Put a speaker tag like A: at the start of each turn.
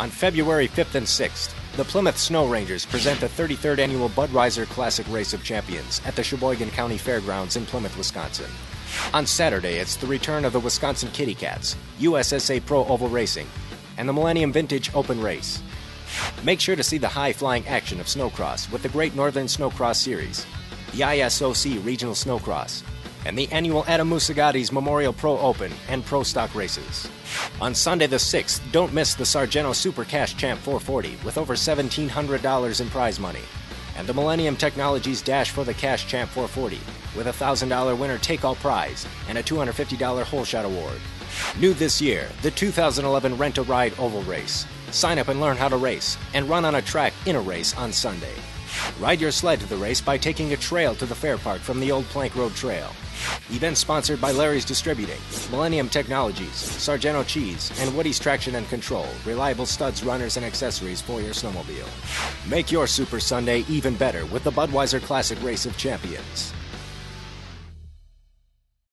A: On February 5th and 6th, the Plymouth Snow Rangers present the 33rd annual Budweiser Classic Race of Champions at the Sheboygan County Fairgrounds in Plymouth, Wisconsin. On Saturday, it's the return of the Wisconsin Kitty Cats, USSA Pro Oval Racing, and the Millennium Vintage Open Race. Make sure to see the high flying action of snowcross with the Great Northern Snowcross Series, the ISOC Regional Snowcross, and the annual Adam Musagati's Memorial Pro Open and Pro Stock races. On Sunday the 6th, don't miss the Sargento Super Cash Champ 440 with over $1,700 in prize money, and the Millennium Technologies Dash for the Cash Champ 440 with a $1,000 winner take all prize and a $250 hole shot award. New this year, the 2011 Rent a Ride Oval Race. Sign up and learn how to race and run on a track in a race on Sunday. Ride your sled to the race by taking a trail to the fair park from the old Plank Road Trail. Event sponsored by Larry's Distributing, Millennium Technologies, Sargento Cheese, and Woody's Traction and Control, reliable studs, runners, and accessories for your snowmobile. Make your Super Sunday even better with the Budweiser Classic Race of Champions.